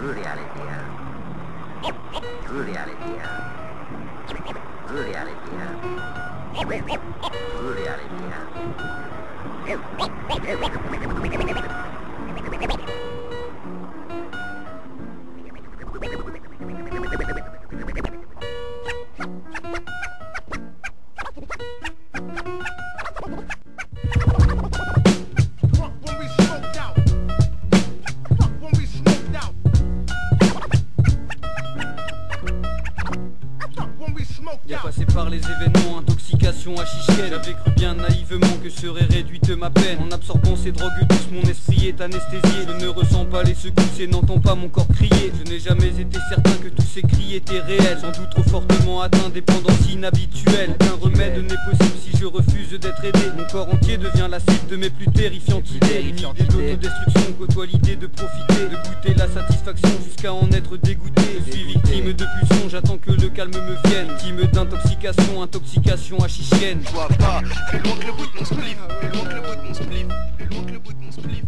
True reality, huh? True reality, huh? True reality, huh? True reality, huh? Drunk chichienne J'avais cru bien naïvement que serait réduite ma peine. En absorbant ces drogues douces, mon esprit est anesthésié. Je ne ressens pas les secousses et n'entends pas mon corps crier. Je n'ai jamais été certain que tous ces cris étaient réels. Sans doute trop fortement atteint, dépendance inhabituelle Aucun remède n'est possible si je refuse d'être aidé. Mon corps entier devient la cible de mes plus terrifiantes idées. Une idée d'autodestruction côtoie l'idée de profiter De goûter la satisfaction jusqu'à en être dégoûté. Je suis victime de pulsions, j'attends que le calme me vienne. Victime d'intoxication, intoxication à chichienne. Je vois pas, loin que le bout de mon spliff, plus loin que le bout de mon spliff, plus loin que le bout de mon spliff.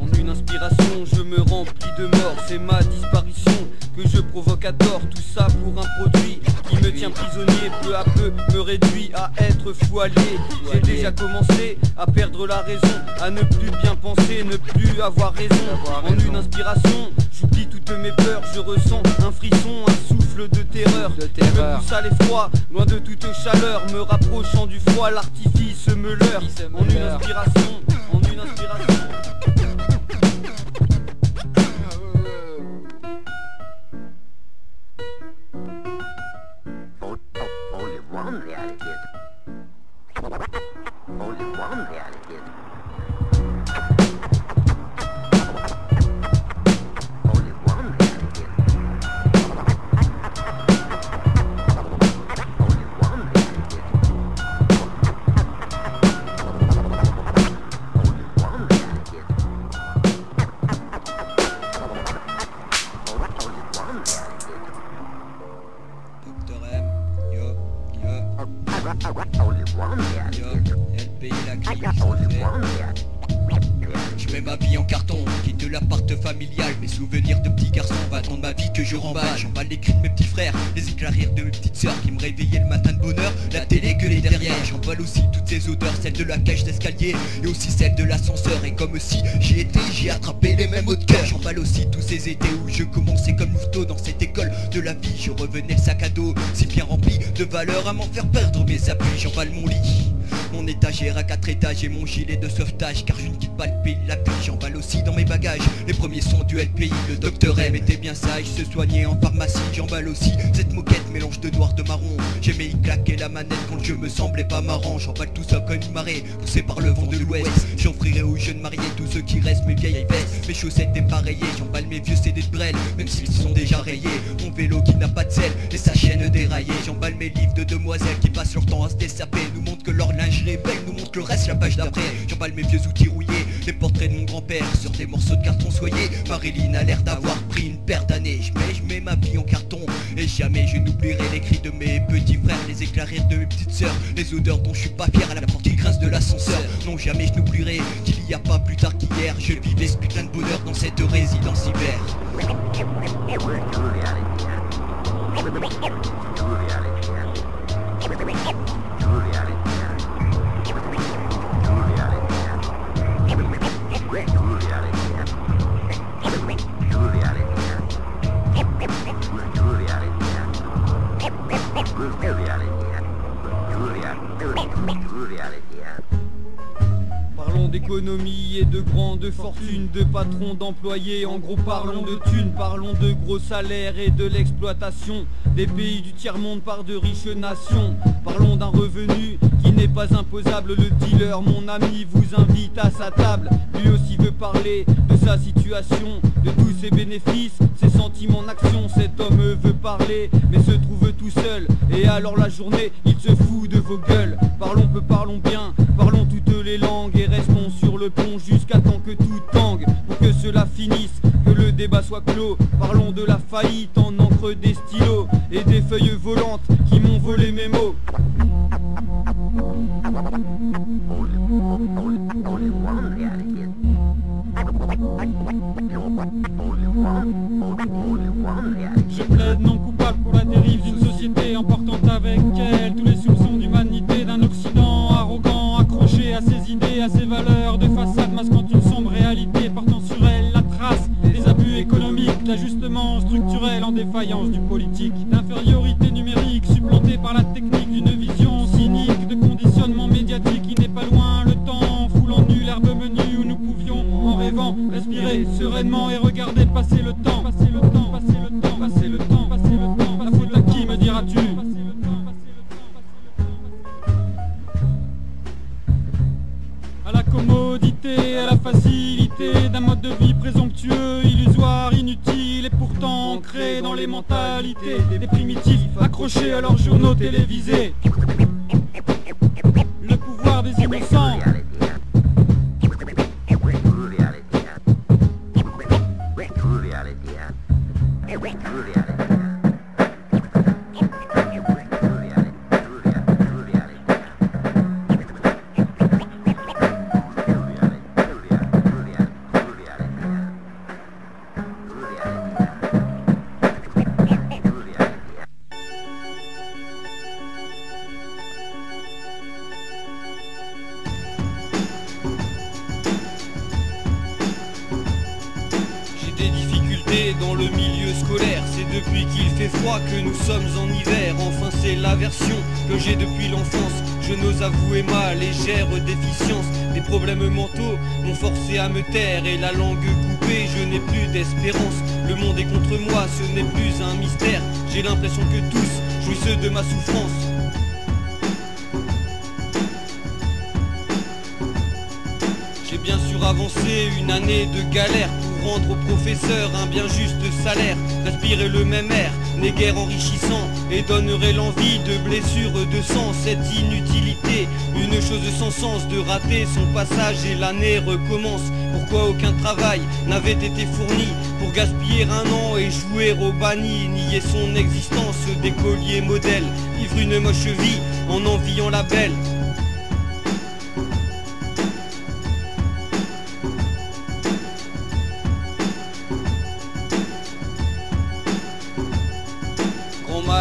En une inspiration, je me remplis de mort. C'est ma disparition que je provoque à tort. Tout ça pour un produit qui me tient prisonnier. Peu à peu me réduit à être fou allié. J'ai déjà commencé à perdre la raison, à ne plus bien penser, ne plus avoir raison. En une inspiration, j'oublie toutes mes peurs. Je ressens un frisson, un souffle de terreur. qui me pousse à l'effroi, loin de toute chaleur. Me rapprochant du froid, l'artifice me leurre. En une inspiration, en une inspiration. Yo, elle paye la crise, je mets ma vie en carton, quitte l'appart familial. Mes souvenirs de petit garçon, 20 ans de ma vie que je remballe. J'emballe les cris de mes petits frères, les éclats de mes petites sœurs Qui me réveillaient le matin de bonheur, la télé que les derrière. J'emballe aussi toutes ces odeurs, celles de la cage d'escalier Et aussi celles de l'ascenseur. Et comme si j'y étais, j'ai attrapé les mêmes hauts de J'emballe aussi tous ces étés où je commençais comme louveteau Dans cette école de la vie, je revenais le sac à dos Si bien rempli de valeur à m'en faire perdre mes appuis. J'emballe mon lit mon étagère à quatre étages et mon gilet de sauvetage Car je ne quitte pas le pays la J'emballe dans mes bagages. Les premiers sons du LPI Le docteur M était bien sage. Se soignait en pharmacie J'emballe aussi cette moquette Mélange de noir de marron. J'aimais y claquer la manette Quand je me semblais pas marrant. J'emballe tout ça comme une marée Poussé par le vent de l'ouest. J'offrirai aux jeunes mariés Tous ceux qui restent mes vieilles vestes Mes chaussettes dépareillées J'emballe mes vieux CD de Brel Même s'ils sont déjà rayés. Mon vélo qui n'a pas de selle Et sa chaîne déraillée. J'emballe mes livres de demoiselles Qui passent leur temps à se dessaper. Nous montrent que leur lingerie est belle Nous montre le reste la page d'après. J'emballe mes vieux outils rouillés Les portraits de mon grand-père Sur des morceaux de carton. Soyés Marilyn a l'air d'avoir pris une paire d'années. Je mets, je mets ma vie en carton. Et jamais je n'oublierai les cris de mes petits frères Les éclats rires de mes petites sœurs. Les odeurs dont je suis pas fier à la porte qui grince de l'ascenseur. Non jamais je n'oublierai qu'il y a pas plus tard qu'hier. Je vivais ce putain de bonheur dans cette résidence hiver D'économie et de grandes fortunes, de patrons, d'employés, en gros parlons de thunes, parlons de gros salaires et de l'exploitation des pays du tiers-monde par de riches nations. Parlons d'un revenu qui n'est pas imposable, le dealer, mon ami, vous invite à sa table. Lui aussi veut parler de sa situation, de tous ses bénéfices, ses sentiments en action. Cet homme veut parler, mais se trouve tout seul. Et alors la journée, il se fout de vos gueules. Parlons peu, parlons bien, parlons toutes les langues et restons sur le pont jusqu'à temps que tout tangue. Pour que cela finisse, que le débat soit clos. Parlons de la faillite en encre des stylos et des feuilles volantes qui m'ont volé mes mots non coupable pour la dérive d'une société emportant avec elle tous les soupçons d'humanité d'un Occident arrogant, accroché à ses idées, à ses valeurs, de façade masquant une sombre réalité, portant sur elle la trace des abus économiques, d'ajustement structurel en défaillance du politique, d'infériorité numérique supplantée par la technique d'une vision cynique, de conditionnement médiatique qui n'est pas loin le temps, foulant nu l'herbe menue où nous pouvions, en rêvant, respirer sereinement et regarder passer le temps, facilité d'un mode de vie présomptueux, illusoire, inutile et pourtant ancré dans les mentalités des primitifs accrochés à leurs journaux télévisés. Le pouvoir des innocents, Je n'ose avouer ma légère déficience. Des problèmes mentaux m'ont forcé à me taire et la langue coupée, je n'ai plus d'espérance. Le monde est contre moi, ce n'est plus un mystère. J'ai l'impression que tous jouissent de ma souffrance. J'ai bien sûr avancé une année de galère pour rendre aux professeurs un bien juste salaire. Respirer le même air n'est guère enrichissant et donnerait l'envie de blessures de sang. Cette inutilité, une chose sans sens de rater son passage et l'année recommence. Pourquoi aucun travail n'avait été fourni pour gaspiller un an et jouer au banni, nier son existence d'écolier modèle, vivre une moche vie en enviant la belle.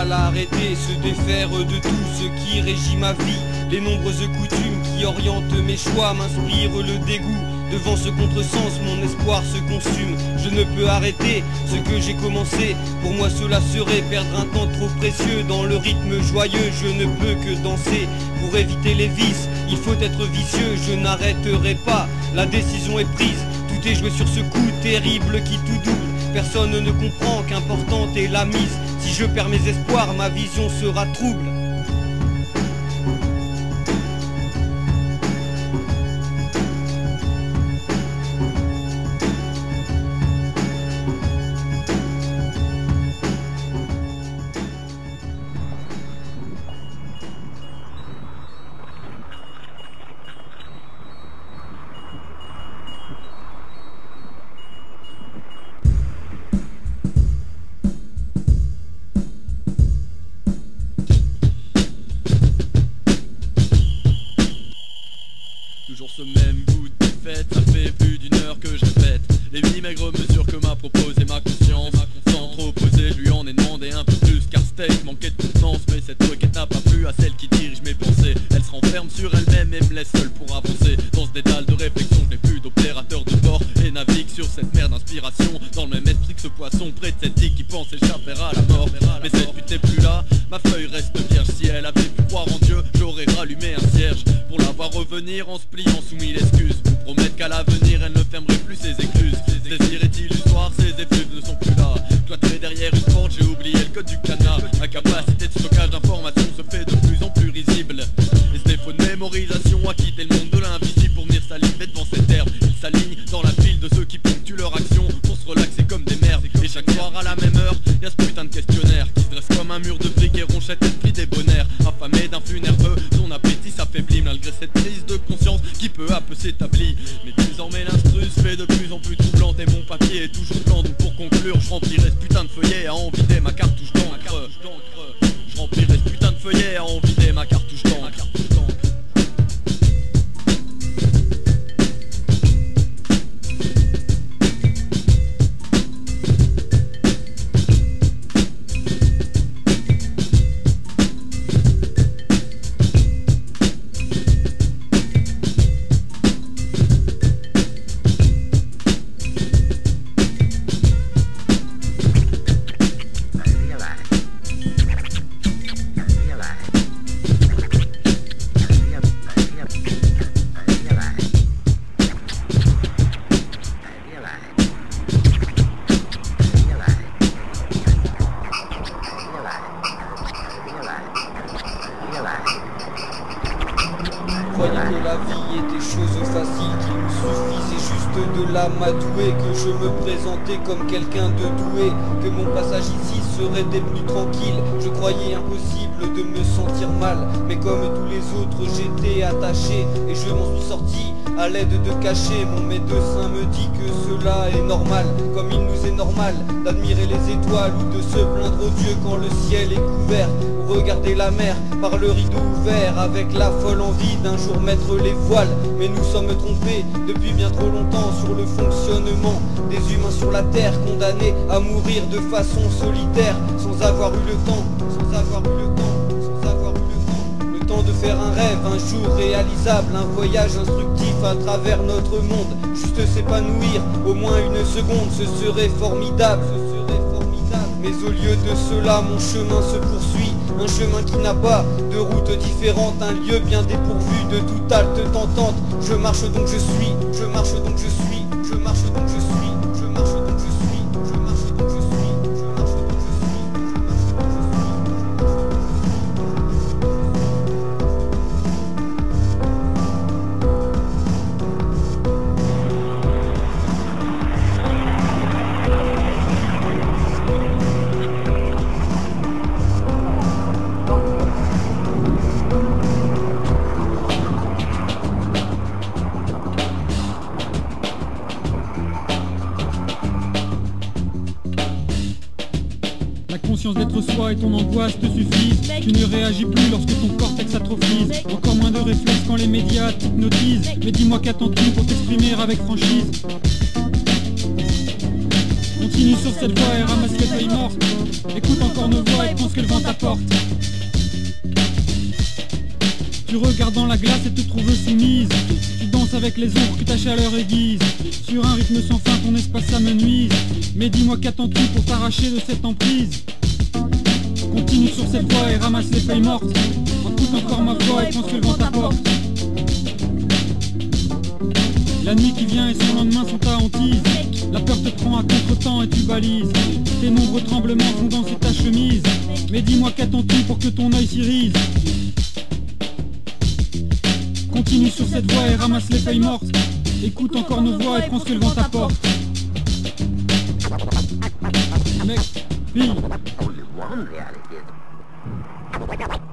Grand mal à arrêter, se défaire de tout ce qui régit ma vie. Les nombreuses coutumes qui orientent mes choix m'inspirent le dégoût. Devant ce contresens, mon espoir se consume. Je ne peux arrêter ce que j'ai commencé. Pour moi, cela serait perdre un temps trop précieux. Dans le rythme joyeux, je ne peux que danser. Pour éviter les vices, il faut être vicieux. Je n'arrêterai pas, la décision est prise. Tout est joué sur ce coup terrible qui tout double. Personne ne comprend qu'importante est la mise. Si je perds mes espoirs, ma vision sera trouble. Ma feuille reste vierge Si elle avait pu croire en Dieu, j'aurais rallumé un cierge. Pour la voir revenir en se pliant sous mille Mais désormais l'instru se fait de plus en plus troublante Et mon papier est toujours blanc. Donc pour conclure Je remplirai ce putain de feuillet à en vider ma cartouche d'encre Je remplirai ce putain de feuillet à en comme quelqu'un de doué, que mon passage ici serait des plus tranquilles. Je croyais impossible de me mais comme tous les autres j'étais attaché et je m'en suis sorti à l'aide de cachets. Mon médecin me dit que cela est normal, comme il nous est normal d'admirer les étoiles ou de se plaindre au Dieu quand le ciel est couvert. Ou regarder la mer par le rideau ouvert avec la folle envie d'un jour mettre les voiles. Mais nous sommes trompés depuis bien trop longtemps sur le fonctionnement des humains sur la terre, condamnés à mourir de façon solitaire sans avoir eu le temps, sans avoir eu le de faire un rêve, un jour réalisable, un voyage instructif à travers notre monde. Juste s'épanouir, au moins une seconde, ce serait formidable, ce serait formidable. Mais au lieu de cela, mon chemin se poursuit. Un chemin qui n'a pas de route différente, un lieu bien dépourvu de toute halte tentante. Je marche donc je suis, je marche donc je suis, je marche donc d'être soi et ton angoisse te suffisent. Tu ne réagis plus lorsque ton cortex atrophise. Encore moins de réflexes quand les médias t'hypnotisent. Mais dis-moi qu'attends-tu pour t'exprimer avec franchise? Continue sur cette voie et ramasse les feuilles mortes. Écoute encore nos voix et pense que le vent t'apporte. Tu regardes dans la glace et te trouves soumise. Tu danses avec les ombres que ta chaleur aiguise. Sur un rythme sans fin, ton espace s'amenuise. Mais dis-moi qu'attends-tu pour t'arracher de cette emprise? Continue sur cette voie et ramasse les feuilles mortes. Écoute encore ma voix et pense que le vent t'apporte. La nuit qui vient et son lendemain sont ta hantise. La peur te prend à contre-temps et tu balises. Tes nombreux tremblements font danser ta chemise. Mais dis-moi qu'attends-tu pour que ton œil s'irise Continue sur cette voie et ramasse les feuilles mortes. Écoute encore nos voix et prends ce que le vent t'apporte. Mec, fille, 我们俩的节奏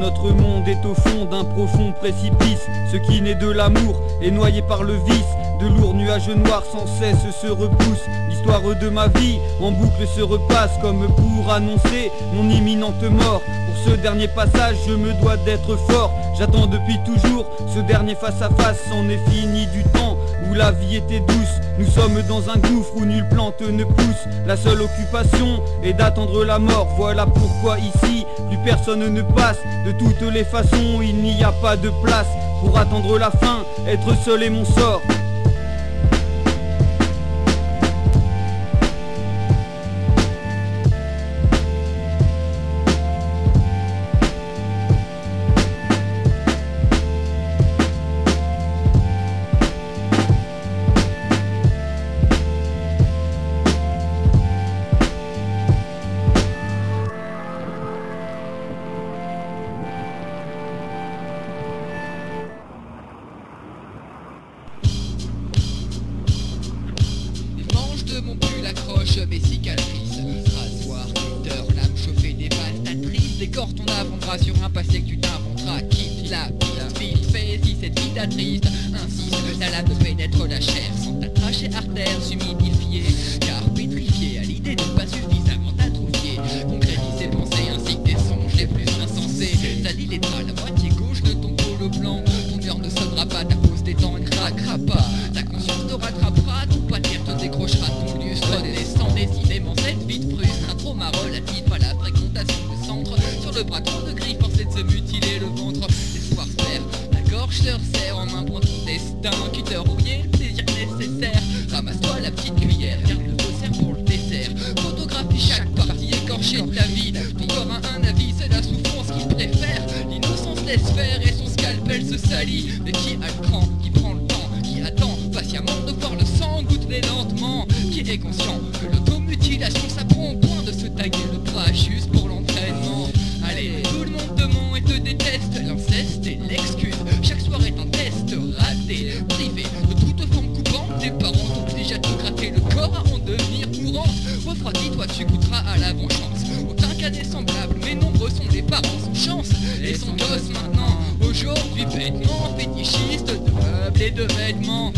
notre monde est au fond d'un profond précipice. Ce qui naît de l'amour est noyé par le vice. De lourds nuages noirs sans cesse se repoussent. L'histoire de ma vie en boucle se repasse comme pour annoncer mon imminente mort. Pour ce dernier passage, je me dois d'être fort. J'attends depuis toujours ce dernier face à face. C'en est fini du temps où la vie était douce. Nous sommes dans un gouffre où nulle plante ne pousse. La seule occupation est d'attendre la mort. Voilà pourquoi ici, plus personne ne passe. De toutes les façons, il n'y a pas de place pour attendre la fin. Être seul est mon sort. Salit, mais qui a le cran, qui prend le temps, qui attend patiemment de voir le sang goûter lentement, qui est conscient que l'automutilation s'apprend au point de se taguer le bras juste pour l'entraînement. Allez, tout le monde te ment et te déteste, l'inceste est l'excuse, chaque soir est un test raté, privé de toute forme coupante, tes parents t'obligent à te gratter le corps avant de devenir courante. Refroidis-toi, tu goûteras à la vengeance. Aucun cas n'est semblable, mais nombreux sont les parents sans chance et son gosse maintenant. Aujourd'hui, bêtement fétichiste de meubles et de vêtements,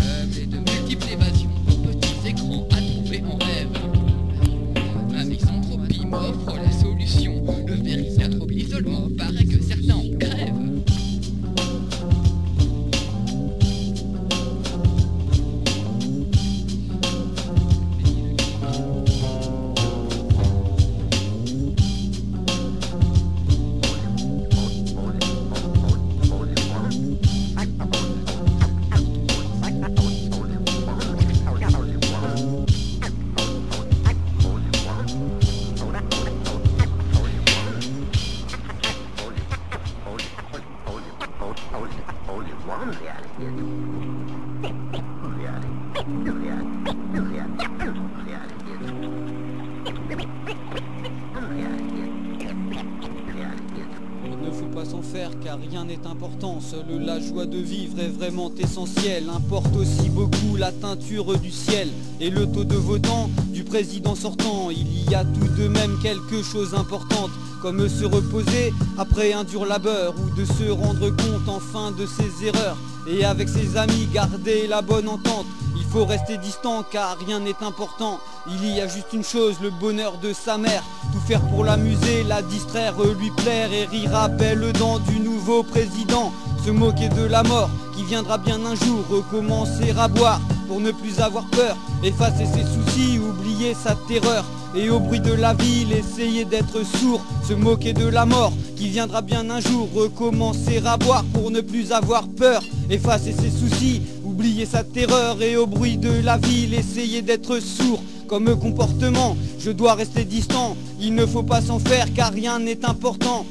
Il ne faut pas s'en faire car rien n'est important. Seule la joie de vivre est vraiment essentielle. Importe aussi beaucoup la teinture du ciel Et le taux de votants du président sortant. Il y a tout de même quelque chose d'important Comme se reposer après un dur labeur Ou de se rendre compte enfin de ses erreurs. Et avec ses amis garder la bonne entente. Il faut rester distant car rien n'est important. Il y a juste une chose, le bonheur de sa mère. Tout faire pour l'amuser, la distraire, lui plaire Et rire à belles dents du nouveau président. Se moquer de la mort qui viendra bien un jour Recommencer à boire pour ne plus avoir peur. Effacer ses soucis, oublier sa terreur et au bruit de la ville, essayer d'être sourd Se moquer de la mort qui viendra bien un jour Recommencer à boire pour ne plus avoir peur Effacer ses soucis, oublier sa terreur. Et au bruit de la ville, essayer d'être sourd Comme comportement, je dois rester distant Il ne faut pas s'en faire car rien n'est important